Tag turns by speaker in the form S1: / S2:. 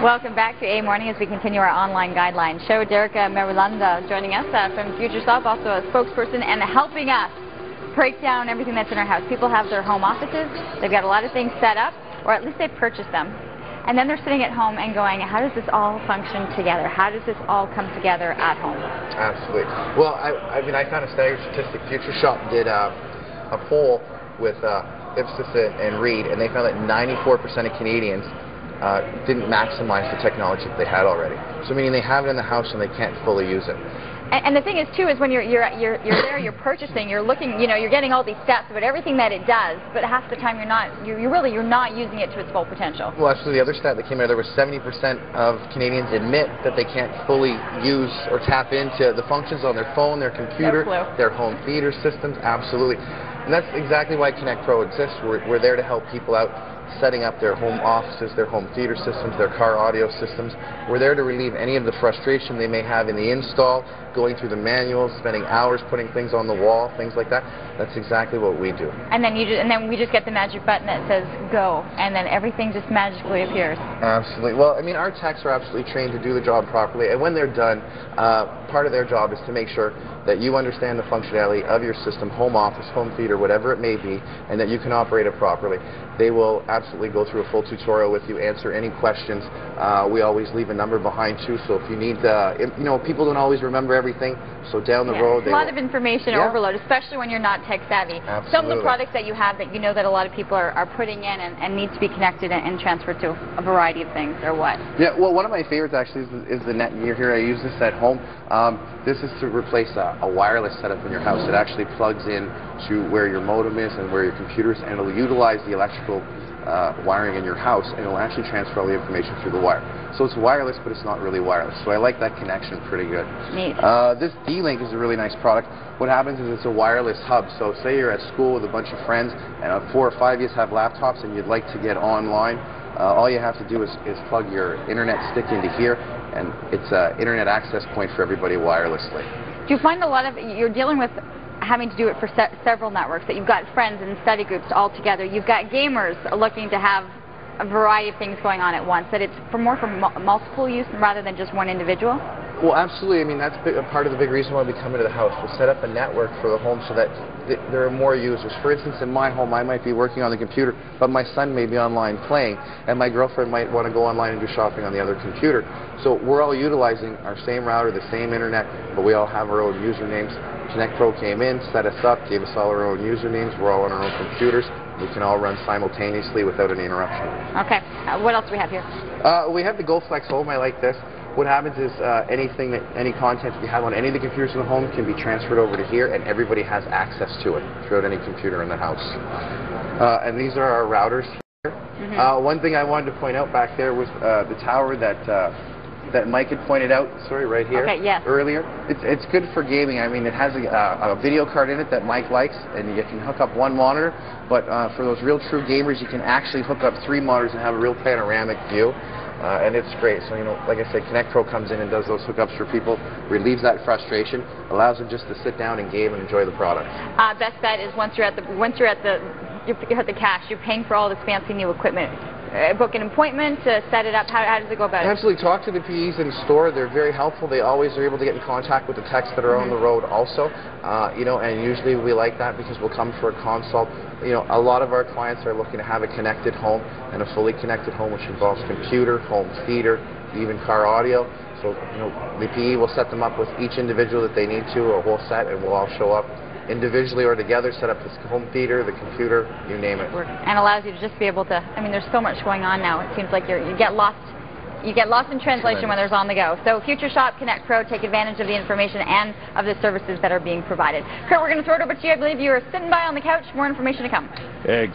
S1: Welcome back to A Morning as we continue our online guideline show. Derica Merulanda joining us uh, from Future Shop, also a spokesperson and helping us break down everything that's in our house. People have their home offices, they've got a lot of things set up, or at least they've purchased them. And then they're sitting at home and going, how does this all function together? How does this all come together at home?
S2: Absolutely. Well, I, I mean, I found a staggering statistic. Future Shop did uh, a poll with uh, Ipsos and Reid, and they found that 94% of Canadians uh, didn't maximize the technology that they had already. So meaning they have it in the house and they can't fully use it.
S1: And, and the thing is too is when you're you're you're you're there, you're purchasing, you're looking, you know, you're getting all these stats about everything that it does, but half the time you're not, you're, you're really you're not using it to its full potential.
S2: Well, actually, the other stat that came out, there was 70% of Canadians admit that they can't fully use or tap into the functions on their phone, their computer,
S1: no
S2: their home theater systems. Absolutely. And that's exactly why Connect Pro exists. We're, we're there to help people out setting up their home offices, their home theater systems, their car audio systems. We're there to relieve any of the frustration they may have in the install, going through the manuals, spending hours putting things on the wall, things like that. That's exactly what we do.
S1: And then you just, and then we just get the magic button that says go, and then everything just magically appears.
S2: Absolutely. Well, I mean, our techs are absolutely trained to do the job properly, and when they're done, uh, part of their job is to make sure that you understand the functionality of your system, home office, home theater, whatever it may be, and that you can operate it properly. They will absolutely go through a full tutorial with you, answer any questions. Uh, we always leave a number behind too, so if you need, uh, if, you know, people don't always remember everything, so down the
S1: yeah,
S2: road,
S1: a lot
S2: will,
S1: of information
S2: yeah.
S1: overload, especially when you're not tech savvy.
S2: Absolutely.
S1: Some of the products that you have that you know that a lot of people are, are putting in and, and need to be connected and, and, transferred to a variety of things, or what?
S2: Yeah, well, one of my favorites actually is the, is the Netgear here. I use this at home. Um, this is to replace a, a wireless setup in your house. It actually plugs in to where your modem is and where your computer is, and it'll utilize the electrical uh, wiring in your house, and it'll actually transfer all the information through the wire. So it's wireless, but it's not really wireless. So I like that connection pretty good.
S1: Neat.
S2: Uh, this D-Link is a really nice product. What happens is it's a wireless hub. So say you're at school with a bunch of friends, and uh, four or five of you have laptops, and you'd like to get online. Uh, all you have to do is, is plug your internet stick into here, and it's an internet access point for everybody wirelessly.
S1: Do you find a lot of you're dealing with having to do it for se several networks, that you've got friends and study groups all together. You've got gamers looking to have a variety of things going on at once, that it's for more for multiple use rather than just one individual?
S2: Well, absolutely. I mean, that's a part of the big reason why we come into the house. We set up a network for the home so that th there are more users. For instance, in my home, I might be working on the computer, but my son may be online playing, and my girlfriend might want to go online and do shopping on the other computer. So we're all utilizing our same router, the same internet, but we all have our own usernames. Connect Pro came in, set us up, gave us all our own usernames. We're all on our own computers. We can all run simultaneously without any interruption.
S1: Okay. Uh, what else do we have here?
S2: Uh, we have the GoFlex Home. I like this. What happens is uh, anything that any content that you have on any of the computers in the home can be transferred over to here, and everybody has access to it throughout any computer in the house. Uh, and these are our routers here. Mm -hmm. one thing I wanted to point out back there was uh, the tower that uh, that Mike had pointed out, sorry, right here,
S1: okay, yes.
S2: earlier. It's, it's good for gaming. I mean, it has a, a, video card in it that Mike likes, and you can hook up one monitor, but uh, for those real true gamers, you can actually hook up three monitors and have a real panoramic view. Uh, and it's great. So, you know, like I said, Connect Pro comes in and does those hookups for people, relieves that frustration, allows them just to sit down and game and enjoy the product.
S1: Uh, best bet is once you're at the once you're at the you're at the cash, you're paying for all this fancy new equipment. Uh, book an appointment to set it up. How, how does it go about
S2: it? Absolutely. Talk to the PEs in store. They're very helpful. They always are able to get in contact with the techs that are mm -hmm. on the road also. Uh, you know, and usually we like that because we'll come for a consult. You know, a lot of our clients are looking to have a connected home and a fully connected home, which involves computer, home theater, even car audio. So, you know, the PE will set them up with each individual that they need to, or a whole set, and we'll all show up individually or together, set up this home theater, the computer, you name it.
S1: And allows you to just be able to, I mean, there's so much going on now. It seems like you're, you get lost you get lost in translation when there's on the go. So Future Shop, Connect Pro, take advantage of the information and of the services that are being provided. Kurt, we're going to throw it over to you. I believe you are sitting by on the couch. More information to come.
S3: Eggs.